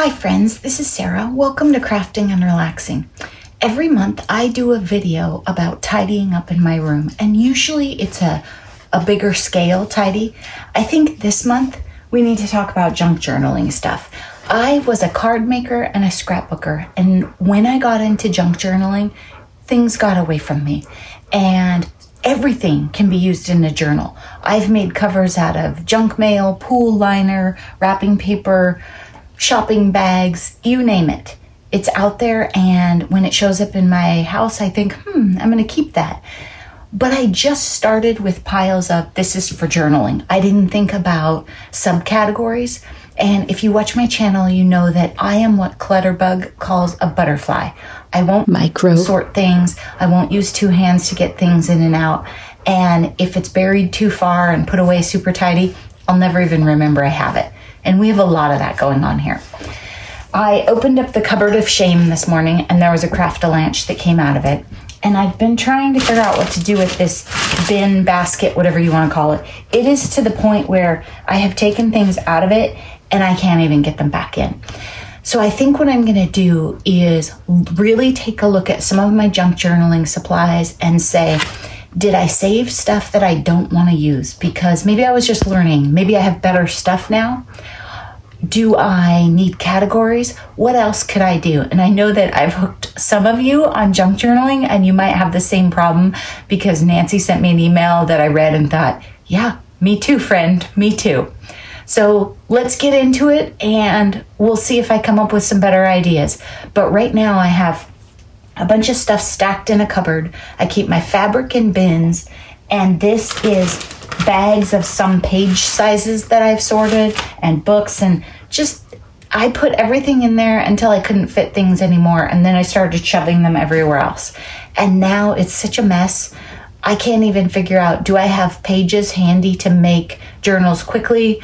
Hi, friends, this is Sarah. Welcome to Crafting and Relaxing. Every month, I do a video about tidying up in my room, and usually it's a, a bigger scale tidy. I think this month we need to talk about junk journaling stuff. I was a card maker and a scrapbooker, and when I got into junk journaling, things got away from me. And everything can be used in a journal. I've made covers out of junk mail, pool liner, wrapping paper, shopping bags, you name it. It's out there, and when it shows up in my house, I think, hmm, I'm gonna keep that. But I just started with piles of this is for journaling. I didn't think about subcategories. And if you watch my channel, you know that I am what Clutterbug calls a butterfly. I won't Micro. sort things. I won't use two hands to get things in and out. And if it's buried too far and put away super tidy, I'll never even remember I have it. And we have a lot of that going on here. I opened up the cupboard of shame this morning and there was a Craftalanche that came out of it. And I've been trying to figure out what to do with this bin, basket, whatever you want to call it. It is to the point where I have taken things out of it and I can't even get them back in. So I think what I'm going to do is really take a look at some of my junk journaling supplies and say, did I save stuff that I don't want to use? Because maybe I was just learning. Maybe I have better stuff now. Do I need categories? What else could I do? And I know that I've hooked some of you on junk journaling, and you might have the same problem because Nancy sent me an email that I read and thought, yeah, me too, friend, me too. So let's get into it and we'll see if I come up with some better ideas. But right now I have a bunch of stuff stacked in a cupboard. I keep my fabric in bins, and this is bags of some page sizes that I've sorted and books and just I put everything in there until I couldn't fit things anymore and then I started shoving them everywhere else. And now it's such a mess. I can't even figure out do I have pages handy to make journals quickly?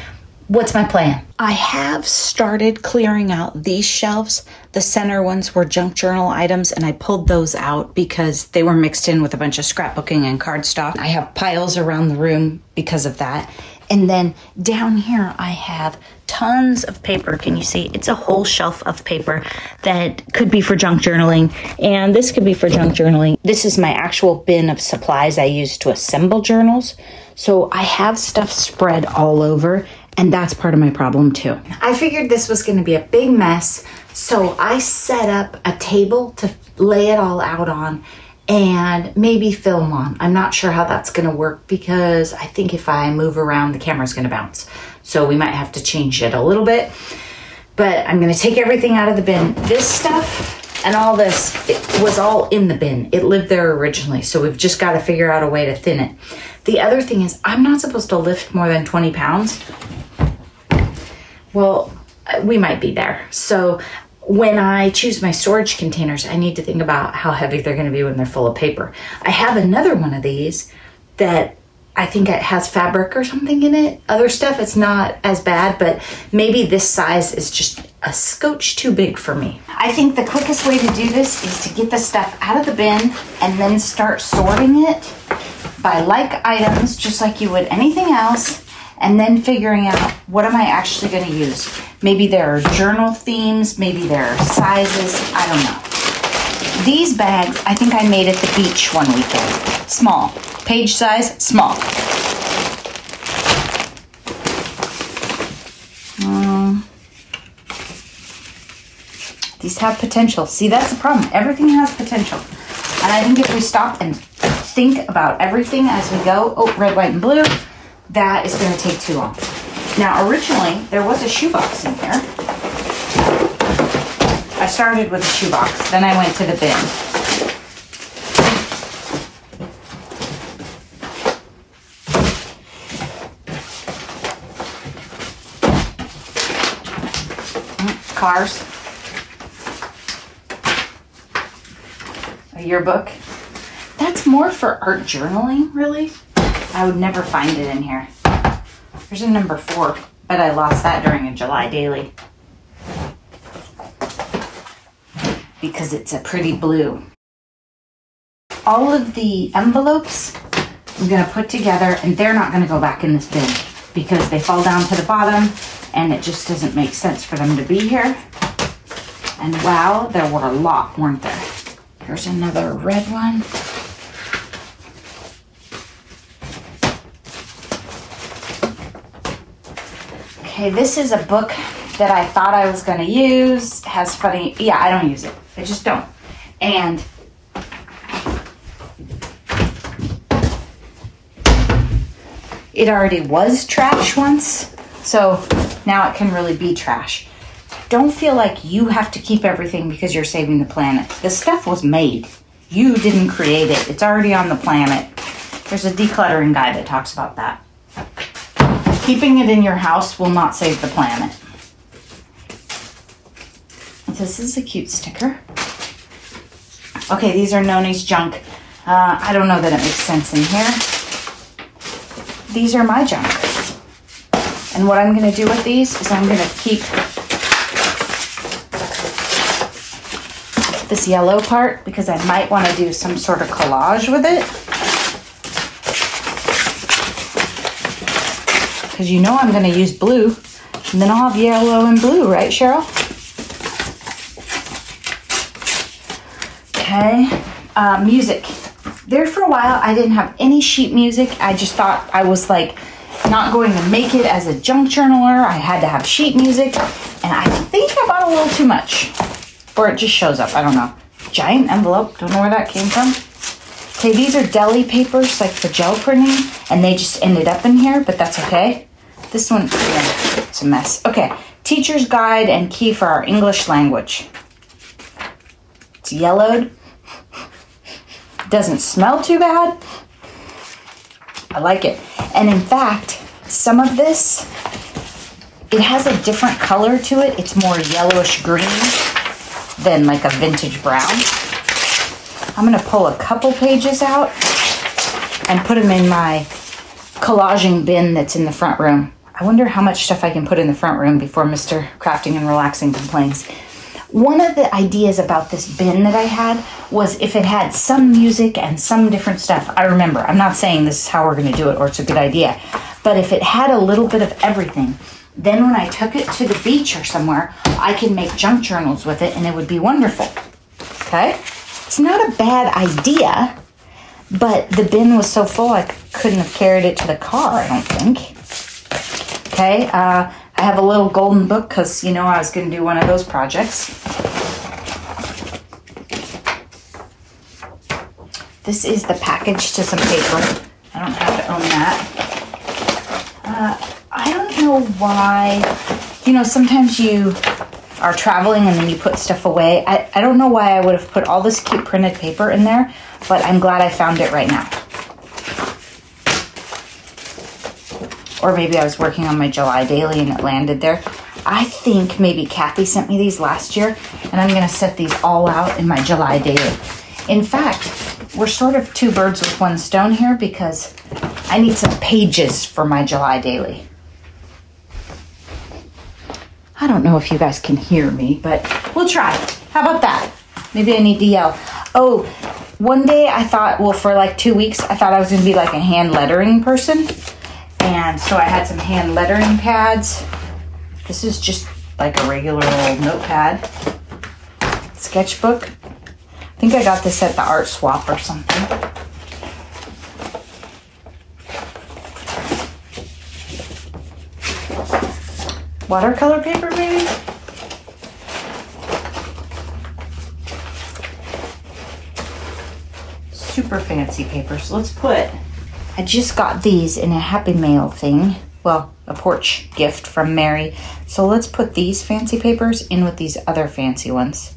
What's my plan? I have started clearing out these shelves. The center ones were junk journal items, and I pulled those out because they were mixed in with a bunch of scrapbooking and cardstock. I have piles around the room because of that. And then down here, I have tons of paper. Can you see? It's a whole shelf of paper that could be for junk journaling, and this could be for junk journaling. This is my actual bin of supplies I use to assemble journals. So I have stuff spread all over, and that's part of my problem too. I figured this was going to be a big mess, so I set up a table to lay it all out on and maybe film on. I'm not sure how that's going to work because I think if I move around, the camera's going to bounce. So we might have to change it a little bit. But I'm going to take everything out of the bin. This stuff and all this it was all in the bin. It lived there originally, so we've just got to figure out a way to thin it. The other thing is, I'm not supposed to lift more than 20 pounds. Well, uh, we might be there. So when I choose my storage containers, I need to think about how heavy they're going to be when they're full of paper. I have another one of these that I think it has fabric or something in it. Other stuff, it's not as bad, but maybe this size is just a scotch too big for me. I think the quickest way to do this is to get the stuff out of the bin and then start sorting it by like items, just like you would anything else and then figuring out what am I actually going to use. Maybe there are journal themes, maybe there are sizes, I don't know. These bags, I think I made at the beach one weekend. Small. Page size, small. Um, these have potential. See, that's the problem. Everything has potential. And I think if we stop and think about everything as we go, oh, red, white, and blue, that is going to take too long. Now, originally, there was a shoebox in here. I started with a shoebox, then I went to the bin. Mm, cars. A yearbook. That's more for art journaling, really. I would never find it in here. There's a number four, but I lost that during a July daily. Because it's a pretty blue. All of the envelopes I'm gonna put together and they're not gonna go back in this bin because they fall down to the bottom and it just doesn't make sense for them to be here. And wow, there were a lot, weren't there? Here's another red one. Okay, this is a book that I thought I was going to use. Has funny, yeah, I don't use it. I just don't. And it already was trash once, so now it can really be trash. Don't feel like you have to keep everything because you're saving the planet. This stuff was made. You didn't create it. It's already on the planet. There's a decluttering guide that talks about that. Keeping it in your house will not save the planet. This is a cute sticker. Okay, these are Noni's junk. Uh, I don't know that it makes sense in here. These are my junk. And what I'm going to do with these is I'm going to keep this yellow part because I might want to do some sort of collage with it. Because you know I'm going to use blue. And then I'll have yellow and blue, right, Cheryl? Okay. Uh, music. There for a while, I didn't have any sheet music. I just thought I was like not going to make it as a junk journaler. I had to have sheet music. And I think I bought a little too much. Or it just shows up. I don't know. Giant envelope. Don't know where that came from. Okay, these are deli papers, like for gel printing, and they just ended up in here, but that's okay. This one, yeah, it's a mess. Okay, teacher's guide and key for our English language. It's yellowed. Doesn't smell too bad. I like it. And in fact, some of this, it has a different color to it. It's more yellowish green than like a vintage brown. I'm gonna pull a couple pages out and put them in my collaging bin that's in the front room. I wonder how much stuff I can put in the front room before Mr. Crafting and Relaxing complains. One of the ideas about this bin that I had was if it had some music and some different stuff. I remember, I'm not saying this is how we're going to do it or it's a good idea, but if it had a little bit of everything, then when I took it to the beach or somewhere, I can make junk journals with it and it would be wonderful. Okay? It's not a bad idea, but the bin was so full I couldn't have carried it to the car, I don't think. Okay, uh, I have a little golden book because you know I was going to do one of those projects. This is the package to some paper. I don't have to own that. Uh, I don't know why, you know, sometimes you are traveling and then you put stuff away. I, I don't know why I would have put all this cute printed paper in there, but I'm glad I found it right now. Or maybe I was working on my July daily and it landed there. I think maybe Kathy sent me these last year and I'm gonna set these all out in my July daily. In fact, we're sort of two birds with one stone here because I need some pages for my July daily. I don't know if you guys can hear me, but we'll try. How about that? Maybe I need to yell. Oh, one day I thought, well, for like two weeks, I thought I was gonna be like a hand lettering person. And so I had some hand lettering pads. This is just like a regular old notepad. Sketchbook. I think I got this at the art swap or something. Watercolor paper, maybe? Super fancy paper. So let's put, I just got these in a Happy Mail thing. Well, a porch gift from Mary. So let's put these fancy papers in with these other fancy ones.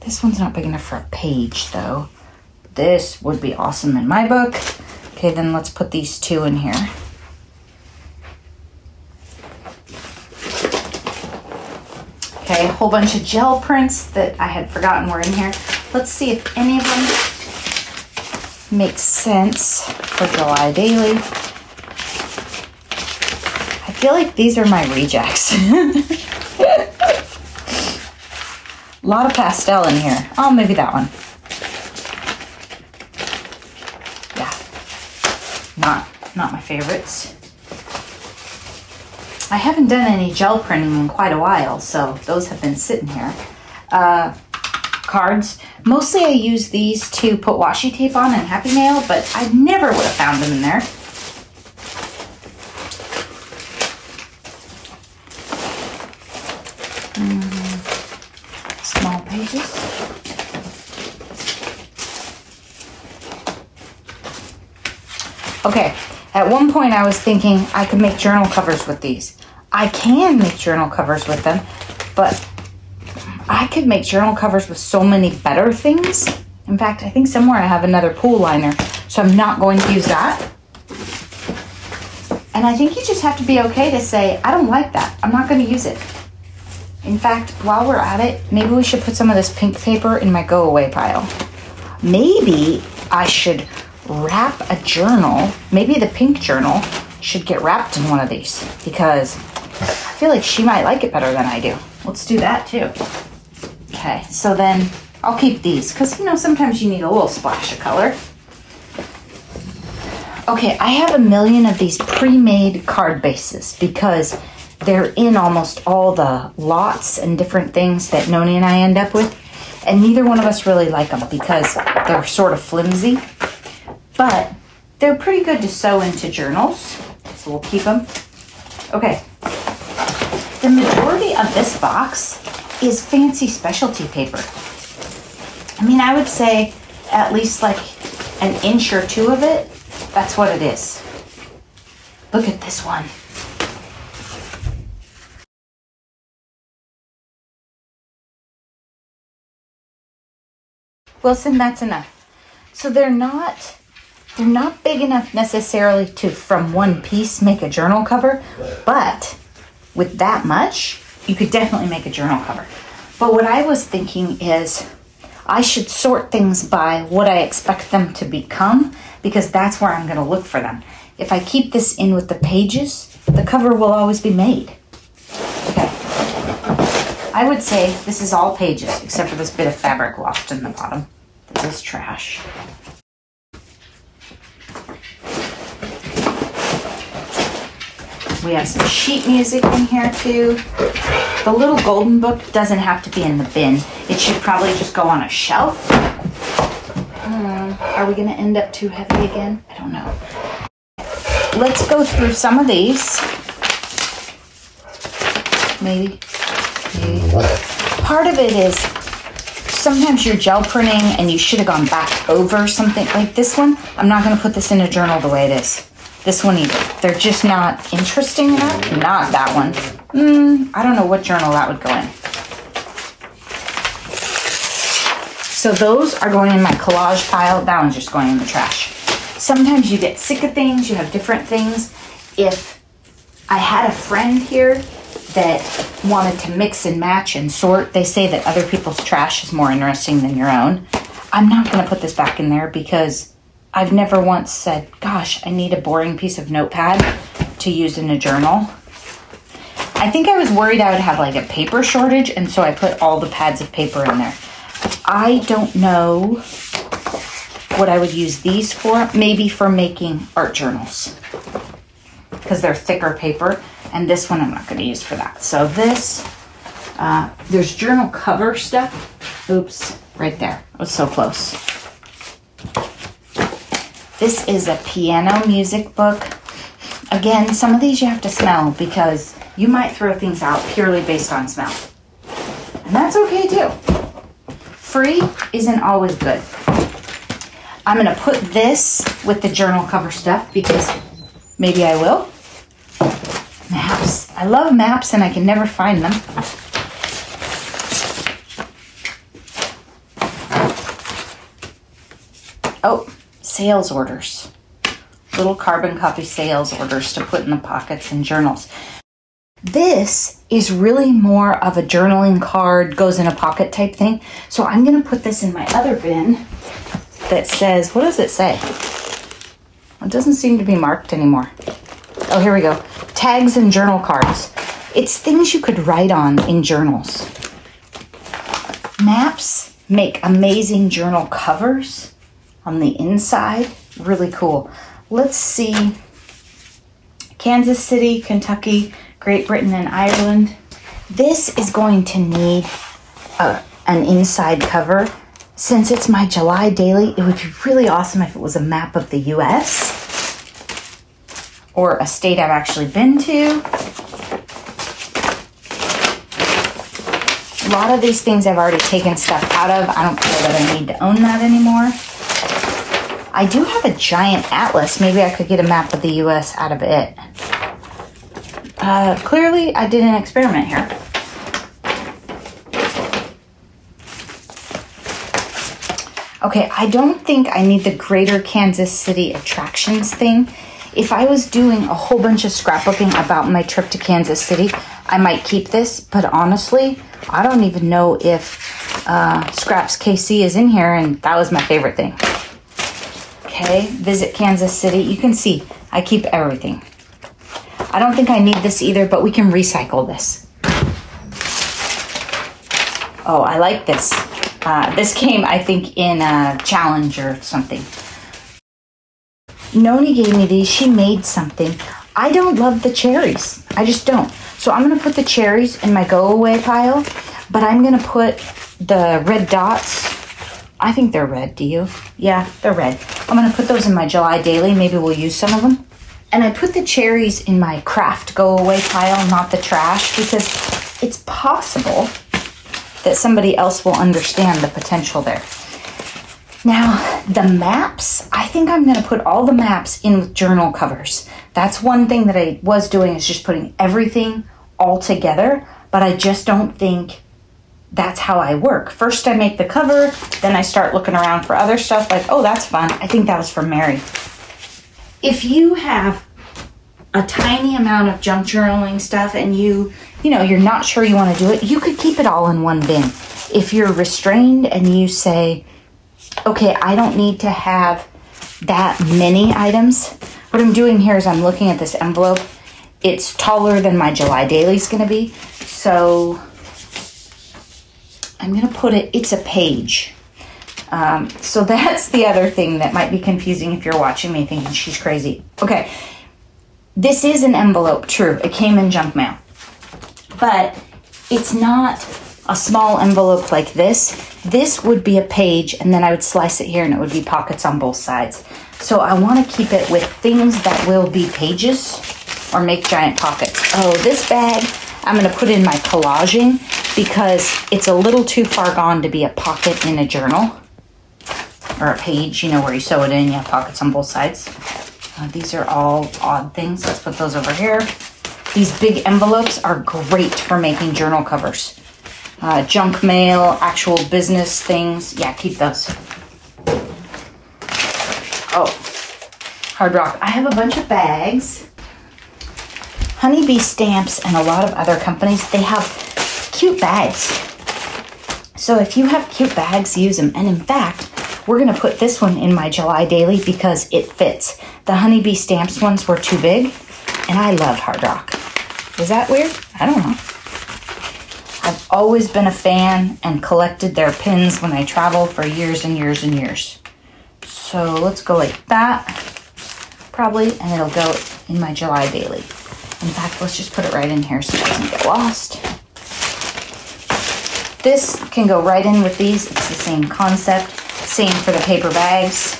This one's not big enough for a page though. This would be awesome in my book. Okay, then let's put these two in here. Okay, a whole bunch of gel prints that I had forgotten were in here. Let's see if any of them make sense for July Daily. I feel like these are my rejects. A lot of pastel in here. Oh, maybe that one. Yeah, not not my favorites. I haven't done any gel printing in quite a while, so those have been sitting here. Uh, cards. Mostly I use these to put washi tape on and Happy Mail, but I never would have found them in there. Mm, small pages. Okay, at one point I was thinking I could make journal covers with these. I can make journal covers with them, but I could make journal covers with so many better things. In fact, I think somewhere I have another pool liner, so I'm not going to use that. And I think you just have to be okay to say, I don't like that. I'm not going to use it. In fact, while we're at it, maybe we should put some of this pink paper in my go away pile. Maybe I should wrap a journal. Maybe the pink journal should get wrapped in one of these because I feel like she might like it better than I do. Let's do that too. Okay, so then I'll keep these because you know sometimes you need a little splash of color. Okay, I have a million of these pre-made card bases because they're in almost all the lots and different things that Noni and I end up with. And neither one of us really like them because they're sort of flimsy. But they're pretty good to sew into journals. So we'll keep them. Okay. The majority of this box is fancy specialty paper. I mean, I would say at least like an inch or two of it, that's what it is. Look at this one. Wilson, that's enough. So they're not they're not big enough necessarily to from one piece make a journal cover, but with that much, you could definitely make a journal cover. But what I was thinking is I should sort things by what I expect them to become because that's where I'm going to look for them. If I keep this in with the pages, the cover will always be made. Okay. I would say this is all pages except for this bit of fabric lost in the bottom. This is trash. We have some sheet music in here too. The little golden book doesn't have to be in the bin. It should probably just go on a shelf. Um, are we gonna end up too heavy again? I don't know. Let's go through some of these. Maybe. Maybe. Part of it is sometimes you're gel printing and you should have gone back over something like this one. I'm not gonna put this in a journal the way it is. This one either. They're just not interesting enough. Not that one. Mm, I don't know what journal that would go in. So those are going in my collage pile. That one's just going in the trash. Sometimes you get sick of things. You have different things. If I had a friend here that wanted to mix and match and sort, they say that other people's trash is more interesting than your own. I'm not going to put this back in there because I've never once said, gosh, I need a boring piece of notepad to use in a journal. I think I was worried I would have like a paper shortage, and so I put all the pads of paper in there. I don't know what I would use these for. Maybe for making art journals because they're thicker paper, and this one I'm not going to use for that. So this, uh, there's journal cover stuff. Oops, right there. I was so close. This is a piano music book. Again, some of these you have to smell because you might throw things out purely based on smell. And that's okay too. Free isn't always good. I'm going to put this with the journal cover stuff because maybe I will. Maps. I love maps and I can never find them. Oh, sales orders, little carbon copy sales orders to put in the pockets and journals. This is really more of a journaling card, goes in a pocket type thing. So I'm going to put this in my other bin that says, what does it say? It doesn't seem to be marked anymore. Oh, here we go. Tags and journal cards. It's things you could write on in journals. Maps make amazing journal covers on the inside. Really cool. Let's see. Kansas City, Kentucky, Great Britain and Ireland. This is going to need a, an inside cover. Since it's my July daily, it would be really awesome if it was a map of the US or a state I've actually been to. A lot of these things I've already taken stuff out of. I don't feel that I need to own that anymore. I do have a giant atlas. Maybe I could get a map of the US out of it. Uh, clearly, I did an experiment here. Okay, I don't think I need the Greater Kansas City attractions thing. If I was doing a whole bunch of scrapbooking about my trip to Kansas City, I might keep this, but honestly, I don't even know if uh, Scraps KC is in here, and that was my favorite thing. Okay, visit Kansas City. You can see I keep everything. I don't think I need this either, but we can recycle this. Oh, I like this. Uh, this came, I think, in a challenge or something. Noni gave me these. She made something. I don't love the cherries. I just don't. So I'm going to put the cherries in my go away pile, but I'm going to put the red dots. I think they're red. Do you? Yeah, they're red. I'm going to put those in my July daily. Maybe we'll use some of them. And I put the cherries in my craft go away pile, not the trash, because it's possible that somebody else will understand the potential there. Now, the maps, I think I'm going to put all the maps in with journal covers. That's one thing that I was doing is just putting everything all together, but I just don't think that's how I work. First, I make the cover, then I start looking around for other stuff like, oh, that's fun. I think that was for Mary. If you have a tiny amount of junk journaling stuff and you, you know, you're not sure you want to do it, you could keep it all in one bin. If you're restrained and you say, okay, I don't need to have that many items, what I'm doing here is I'm looking at this envelope. It's taller than my July daily is going to be. So I'm going to put it, it's a page. Um, so that's the other thing that might be confusing if you're watching me thinking she's crazy. Okay, this is an envelope, true. It came in junk mail. But it's not a small envelope like this. This would be a page, and then I would slice it here, and it would be pockets on both sides. So I want to keep it with things that will be pages or make giant pockets. Oh, this bag I'm going to put in my collaging because it's a little too far gone to be a pocket in a journal or a page, you know, where you sew it in, you have pockets on both sides. Uh, these are all odd things. Let's put those over here. These big envelopes are great for making journal covers. Uh, junk mail, actual business things. Yeah, keep those. Oh, Hard Rock. I have a bunch of bags. Honeybee Stamps and a lot of other companies, they have cute bags. So if you have cute bags, use them. And in fact, we're gonna put this one in my July daily because it fits. The Honeybee Stamps ones were too big, and I love Hard Rock. Is that weird? I don't know. I've always been a fan and collected their pins when I travel for years and years and years. So let's go like that, probably, and it'll go in my July daily. In fact, let's just put it right in here so it doesn't get lost. This can go right in with these. It's the same concept. Same for the paper bags.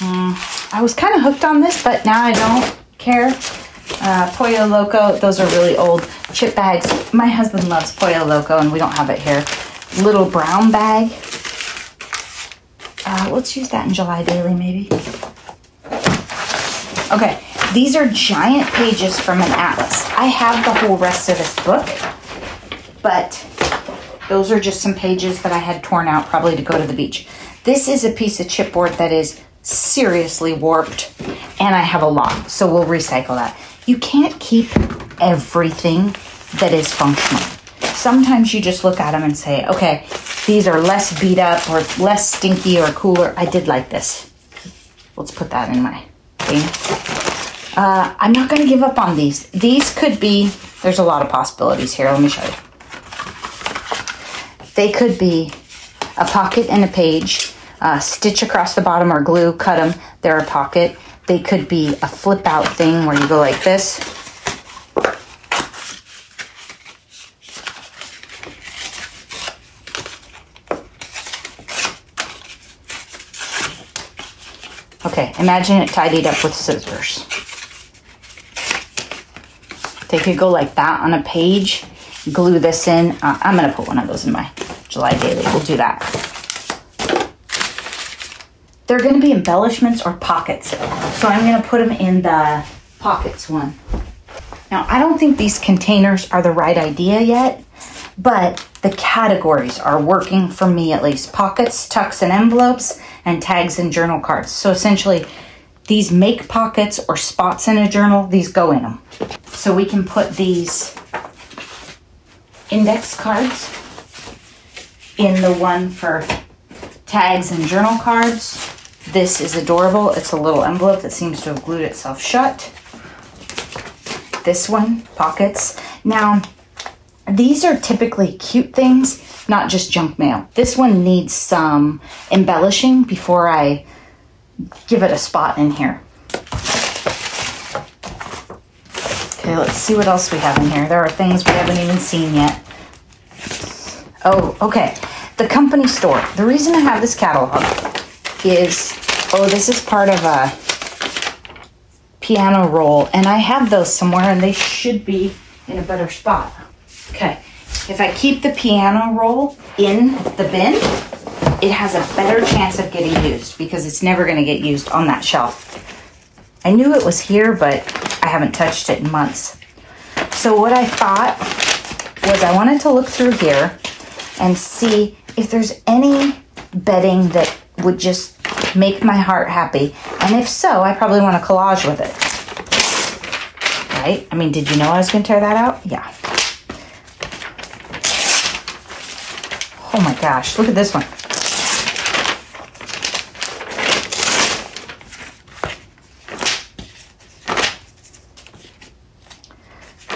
Mm, I was kind of hooked on this, but now I don't care. Uh, Pollo Loco, those are really old chip bags. My husband loves Pollo Loco, and we don't have it here. Little brown bag. Uh, let's use that in July Daily, maybe. Okay, these are giant pages from an atlas. I have the whole rest of this book, but those are just some pages that I had torn out probably to go to the beach. This is a piece of chipboard that is seriously warped and I have a lot, so we'll recycle that. You can't keep everything that is functional. Sometimes you just look at them and say, okay, these are less beat up or less stinky or cooler. I did like this. Let's put that in my thing. Uh, I'm not going to give up on these. These could be, there's a lot of possibilities here. Let me show you. They could be a pocket and a page, uh, stitch across the bottom or glue, cut them, they're a pocket. They could be a flip out thing where you go like this. Okay, imagine it tidied up with scissors. They could go like that on a page glue this in. Uh, I'm gonna put one of those in my July daily. We'll do that. They're gonna be embellishments or pockets. So I'm gonna put them in the pockets one. Now, I don't think these containers are the right idea yet, but the categories are working for me at least. Pockets, tucks, and envelopes, and tags and journal cards. So essentially, these make pockets or spots in a journal, these go in them. So we can put these index cards in the one for tags and journal cards. This is adorable. It's a little envelope that seems to have glued itself shut. This one, pockets. Now, these are typically cute things, not just junk mail. This one needs some embellishing before I give it a spot in here. Okay, let's see what else we have in here. There are things we haven't even seen yet. Oh, okay. The company store. The reason I have this catalog is, oh, this is part of a piano roll, and I have those somewhere, and they should be in a better spot. Okay, if I keep the piano roll in the bin, it has a better chance of getting used because it's never going to get used on that shelf. I knew it was here, but I haven't touched it in months. So what I thought was I wanted to look through here and see if there's any bedding that would just make my heart happy. And if so, I probably want to collage with it. Right? I mean, did you know I was going to tear that out? Yeah. Oh my gosh, look at this one.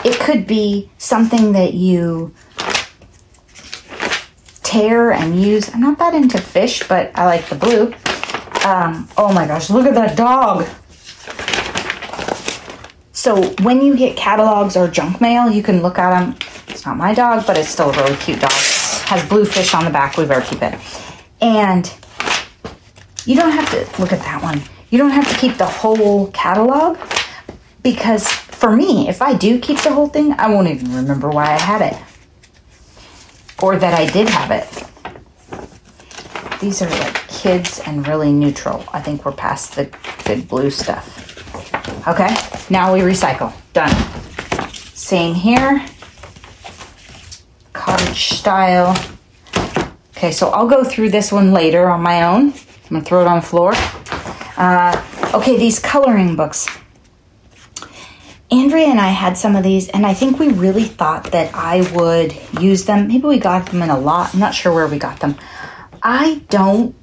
It could be something that you tear and use. I'm not that into fish, but I like the blue. Um, oh my gosh, look at that dog. So when you get catalogs or junk mail, you can look at them. It's not my dog, but it's still a really cute dog has blue fish on the back. We better keep it. And you don't have to look at that one. You don't have to keep the whole catalog because for me, if I do keep the whole thing, I won't even remember why I had it or that I did have it. These are like kids and really neutral. I think we're past the good blue stuff. Okay, now we recycle. Done. Same here cottage style. Okay, so I'll go through this one later on my own. I'm gonna throw it on the floor. Uh, okay, these coloring books. Andrea and I had some of these, and I think we really thought that I would use them. Maybe we got them in a lot. I'm not sure where we got them. I don't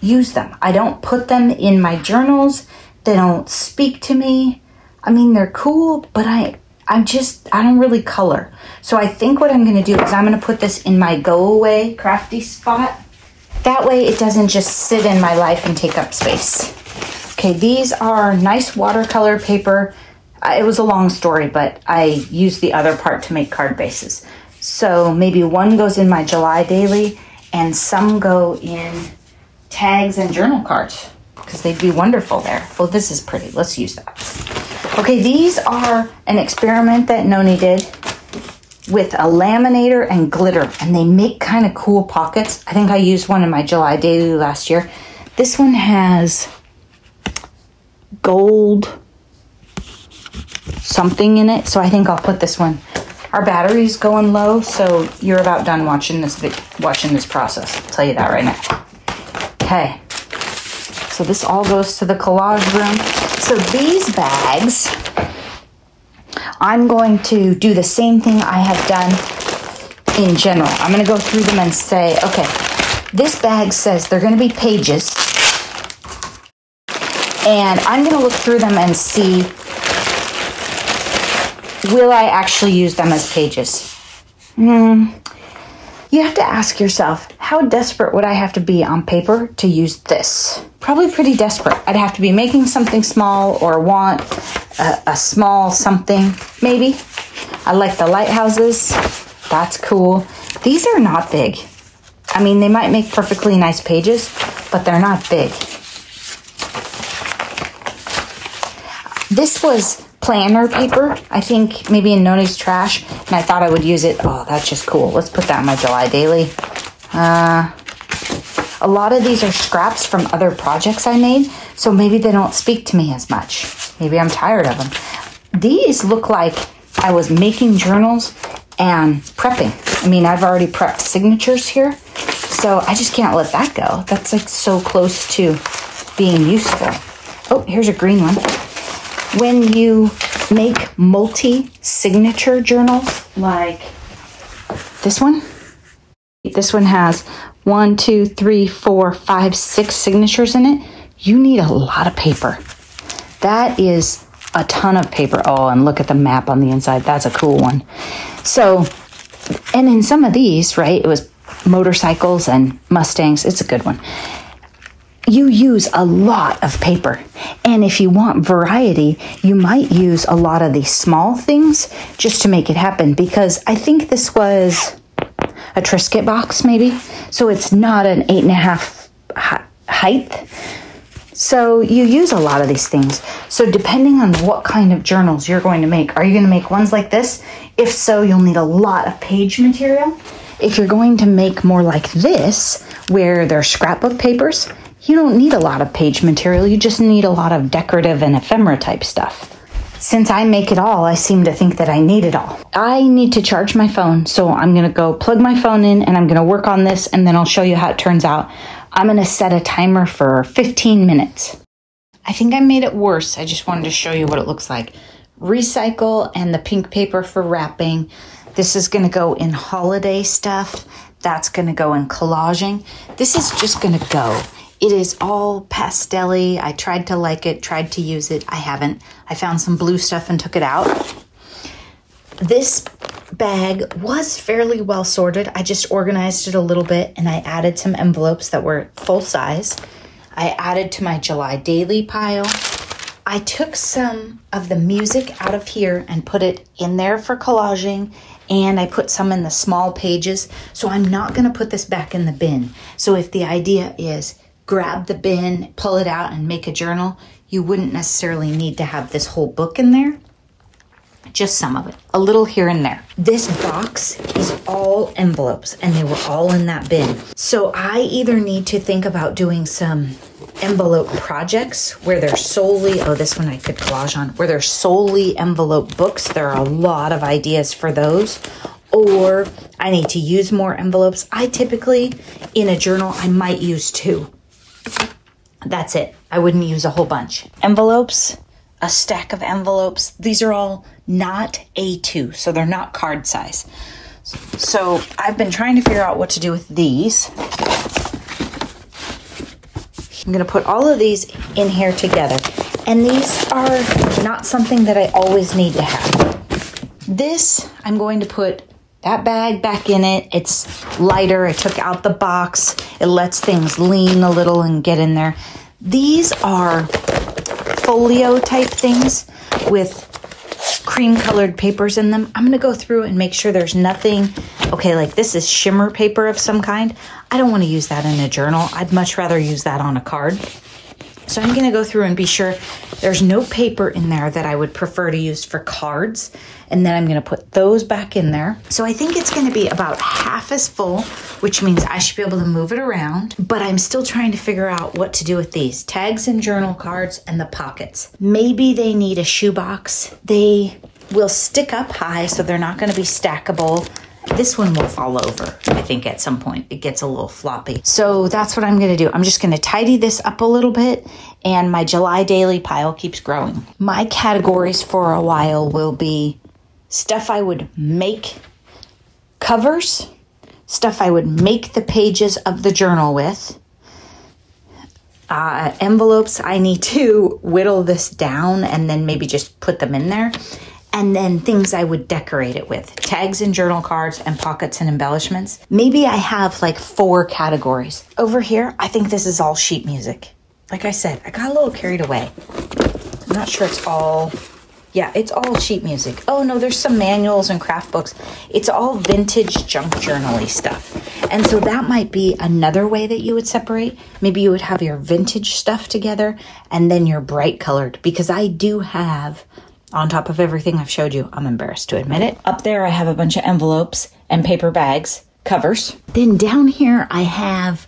use them. I don't put them in my journals. They don't speak to me. I mean, they're cool, but I I'm just, I don't really color. So I think what I'm going to do is I'm going to put this in my go away crafty spot. That way it doesn't just sit in my life and take up space. Okay, these are nice watercolor paper. It was a long story, but I used the other part to make card bases. So maybe one goes in my July daily and some go in tags and journal cards because they'd be wonderful there. Well, this is pretty. Let's use that. Okay, these are an experiment that Noni did with a laminator and glitter, and they make kind of cool pockets. I think I used one in my July daily last year. This one has gold something in it, so I think I'll put this one. Our battery's going low, so you're about done watching this watching this process. I'll tell you that right now. Okay. So this all goes to the collage room. So these bags, I'm going to do the same thing I have done in general. I'm going to go through them and say, okay, this bag says they're going to be pages. And I'm going to look through them and see will I actually use them as pages? Hmm. You have to ask yourself, how desperate would I have to be on paper to use this? Probably pretty desperate. I'd have to be making something small or want a, a small something, maybe. I like the lighthouses. That's cool. These are not big. I mean, they might make perfectly nice pages, but they're not big. This was planner paper, I think maybe in Noni's trash, and I thought I would use it. Oh, that's just cool. Let's put that in my July daily. Uh, a lot of these are scraps from other projects I made, so maybe they don't speak to me as much. Maybe I'm tired of them. These look like I was making journals and prepping. I mean, I've already prepped signatures here, so I just can't let that go. That's like so close to being useful. Oh, here's a green one. When you make multi signature journals, like this one, this one has one, two, three, four, five, six signatures in it. You need a lot of paper. That is a ton of paper. Oh, and look at the map on the inside. That's a cool one. So, and in some of these, right, it was motorcycles and Mustangs. It's a good one. You use a lot of paper. And if you want variety, you might use a lot of these small things just to make it happen because I think this was a Triscuit box, maybe. So it's not an eight and a half height. So you use a lot of these things. So depending on what kind of journals you're going to make, are you going to make ones like this? If so, you'll need a lot of page material. If you're going to make more like this, where they're scrapbook papers, you don't need a lot of page material. You just need a lot of decorative and ephemera type stuff. Since I make it all, I seem to think that I need it all. I need to charge my phone, so I'm gonna go plug my phone in and I'm gonna work on this and then I'll show you how it turns out. I'm gonna set a timer for 15 minutes. I think I made it worse. I just wanted to show you what it looks like. Recycle and the pink paper for wrapping. This is gonna go in holiday stuff. That's gonna go in collaging. This is just gonna go. It is all pastel I tried to like it, tried to use it. I haven't. I found some blue stuff and took it out. This bag was fairly well sorted. I just organized it a little bit and I added some envelopes that were full size. I added to my July daily pile. I took some of the music out of here and put it in there for collaging and I put some in the small pages. So I'm not going to put this back in the bin. So if the idea is grab the bin, pull it out, and make a journal, you wouldn't necessarily need to have this whole book in there. Just some of it, a little here and there. This box is all envelopes, and they were all in that bin. So I either need to think about doing some envelope projects where they're solely, oh, this one I could collage on, where they're solely envelope books. There are a lot of ideas for those or I need to use more envelopes. I typically, in a journal, I might use two. That's it. I wouldn't use a whole bunch. Envelopes, a stack of envelopes. These are all not A2, so they're not card size. So I've been trying to figure out what to do with these. I'm going to put all of these in here together. And these are not something that I always need to have. This, I'm going to put that bag back in it. It's lighter. I took out the box. It lets things lean a little and get in there. These are folio type things with cream colored papers in them. I'm going to go through and make sure there's nothing. Okay, like this is shimmer paper of some kind. I don't want to use that in a journal. I'd much rather use that on a card. So I'm going to go through and be sure there's no paper in there that I would prefer to use for cards. And then I'm going to put those back in there. So I think it's going to be about half as full, which means I should be able to move it around. But I'm still trying to figure out what to do with these tags and journal cards and the pockets. Maybe they need a shoebox. They will stick up high, so they're not going to be stackable. This one will fall over, I think, at some point. It gets a little floppy. So that's what I'm going to do. I'm just going to tidy this up a little bit, and my July daily pile keeps growing. My categories for a while will be stuff I would make covers, stuff I would make the pages of the journal with, uh, envelopes, I need to whittle this down and then maybe just put them in there and then things I would decorate it with tags and journal cards and pockets and embellishments. Maybe I have like four categories. Over here, I think this is all sheet music. Like I said, I got a little carried away. I'm not sure it's all Yeah, it's all sheet music. Oh no, there's some manuals and craft books. It's all vintage junk journally stuff. And so that might be another way that you would separate. Maybe you would have your vintage stuff together and then your bright colored because I do have on top of everything I've showed you. I'm embarrassed to admit it. Up there I have a bunch of envelopes and paper bags, covers. Then down here I have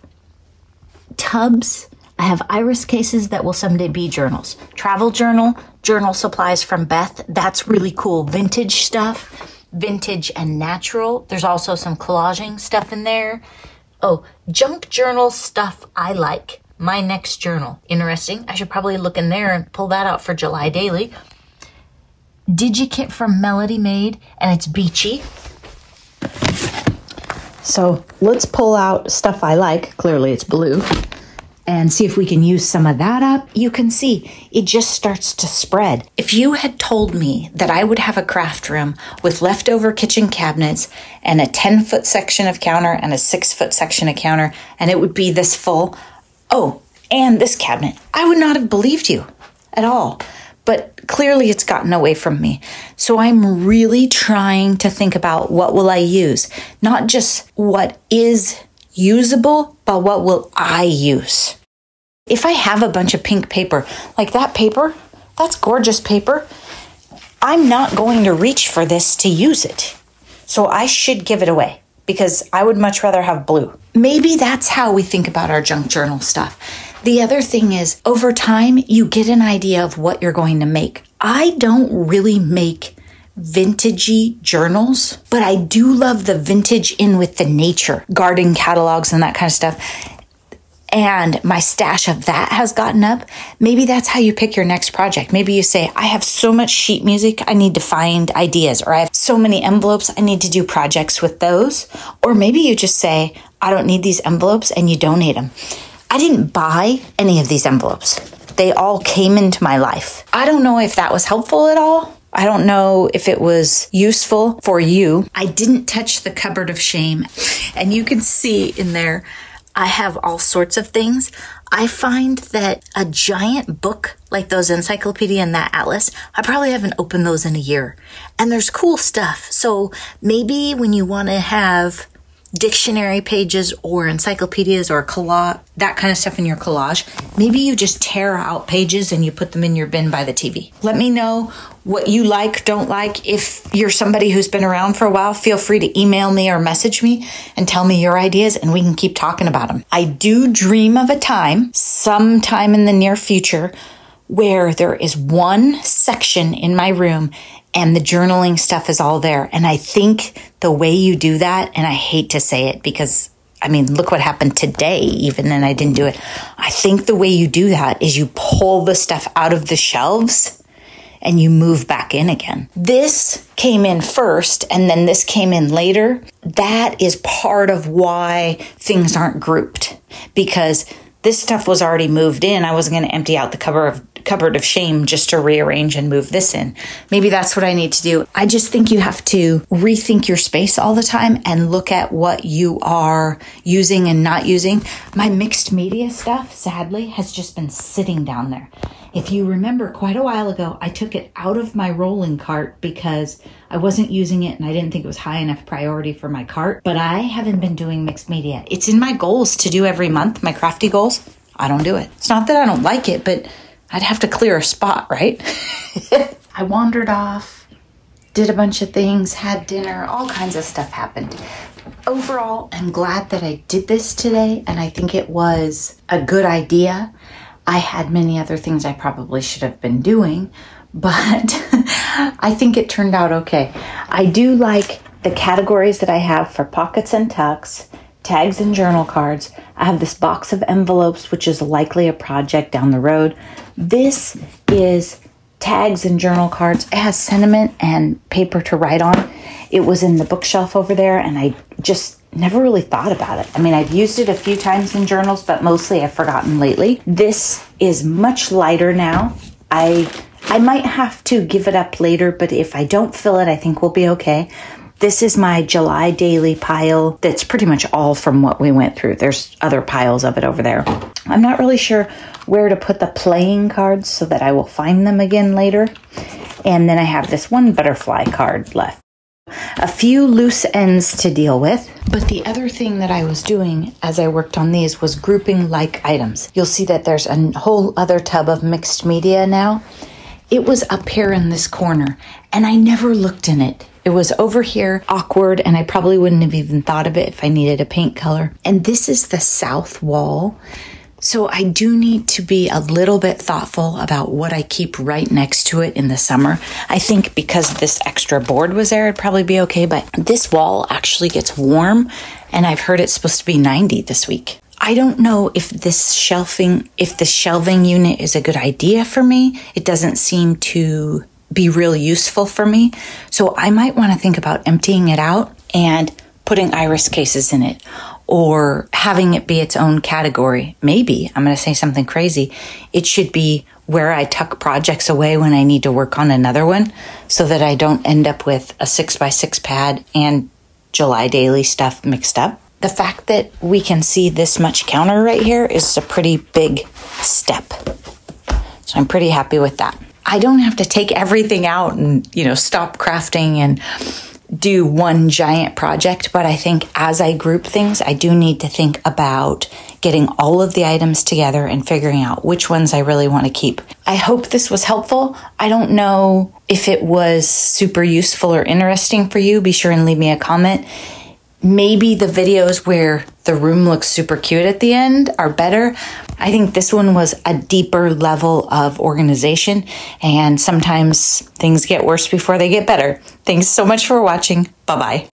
tubs I have iris cases that will someday be journals. Travel journal, journal supplies from Beth. That's really cool. Vintage stuff, vintage and natural. There's also some collaging stuff in there. Oh, junk journal stuff I like. My next journal. Interesting. I should probably look in there and pull that out for July Daily. DigiKit from Melody Made, and it's beachy. So let's pull out stuff I like. Clearly, it's blue and see if we can use some of that up, you can see it just starts to spread. If you had told me that I would have a craft room with leftover kitchen cabinets and a 10 foot section of counter and a six foot section of counter, and it would be this full, oh, and this cabinet, I would not have believed you at all. But clearly it's gotten away from me. So I'm really trying to think about what will I use, not just what is usable, but what will I use? If I have a bunch of pink paper, like that paper, that's gorgeous paper, I'm not going to reach for this to use it. So I should give it away because I would much rather have blue. Maybe that's how we think about our junk journal stuff. The other thing is, over time, you get an idea of what you're going to make. I don't really make vintagey journals, but I do love the vintage in with the nature, garden catalogs and that kind of stuff. And my stash of that has gotten up. Maybe that's how you pick your next project. Maybe you say, I have so much sheet music, I need to find ideas, or I have so many envelopes, I need to do projects with those. Or maybe you just say, I don't need these envelopes and you donate them. I didn't buy any of these envelopes. They all came into my life. I don't know if that was helpful at all I don't know if it was useful for you. I didn't touch the cupboard of shame. And you can see in there, I have all sorts of things. I find that a giant book like those encyclopedia and that atlas, I probably haven't opened those in a year. And there's cool stuff. So maybe when you want to have dictionary pages or encyclopedias or collage, that kind of stuff in your collage, maybe you just tear out pages and you put them in your bin by the TV. Let me know what you like, don't like. If you're somebody who's been around for a while, feel free to email me or message me and tell me your ideas and we can keep talking about them. I do dream of a time, sometime in the near future, where there is one section in my room and the journaling stuff is all there. And I think the way you do that, and I hate to say it because I mean, look what happened today, even, and I didn't do it. I think the way you do that is you pull the stuff out of the shelves and you move back in again. This came in first and then this came in later. That is part of why things aren't grouped because this stuff was already moved in. I wasn't going to empty out the cover of cupboard of shame just to rearrange and move this in. Maybe that's what I need to do. I just think you have to rethink your space all the time and look at what you are using and not using. My mixed media stuff, sadly, has just been sitting down there. If you remember quite a while ago, I took it out of my rolling cart because I wasn't using it and I didn't think it was high enough priority for my cart, but I haven't been doing mixed media. It's in my goals to do every month, my crafty goals. I don't do it. It's not that I don't like it, but I'd have to clear a spot, right? I wandered off, did a bunch of things, had dinner, all kinds of stuff happened. Overall, I'm glad that I did this today, and I think it was a good idea. I had many other things I probably should have been doing, but I think it turned out okay. I do like the categories that I have for pockets and tucks tags and journal cards. I have this box of envelopes, which is likely a project down the road. This is tags and journal cards. It has sentiment and paper to write on. It was in the bookshelf over there, and I just never really thought about it. I mean, I've used it a few times in journals, but mostly I've forgotten lately. This is much lighter now. I I might have to give it up later, but if I don't fill it, I think we'll be okay. This is my July daily pile that's pretty much all from what we went through. There's other piles of it over there. I'm not really sure where to put the playing cards so that I will find them again later. And then I have this one butterfly card left. A few loose ends to deal with. But the other thing that I was doing as I worked on these was grouping like items. You'll see that there's a whole other tub of mixed media now. It was up here in this corner, and I never looked in it. It was over here, awkward, and I probably wouldn't have even thought of it if I needed a paint color. And this is the south wall. So I do need to be a little bit thoughtful about what I keep right next to it in the summer. I think because this extra board was there, it'd probably be okay, but this wall actually gets warm and I've heard it's supposed to be 90 this week. I don't know if this shelving, if the shelving unit is a good idea for me. It doesn't seem to be real useful for me. So I might want to think about emptying it out and putting iris cases in it or having it be its own category. Maybe I'm going to say something crazy. It should be where I tuck projects away when I need to work on another one so that I don't end up with a six by six pad and July daily stuff mixed up. The fact that we can see this much counter right here is a pretty big step. So I'm pretty happy with that. I don't have to take everything out and, you know, stop crafting and do one giant project, but I think as I group things, I do need to think about getting all of the items together and figuring out which ones I really want to keep. I hope this was helpful. I don't know if it was super useful or interesting for you. Be sure and leave me a comment. Maybe the videos where the room looks super cute at the end are better. I think this one was a deeper level of organization, and sometimes things get worse before they get better. Thanks so much for watching. Bye bye.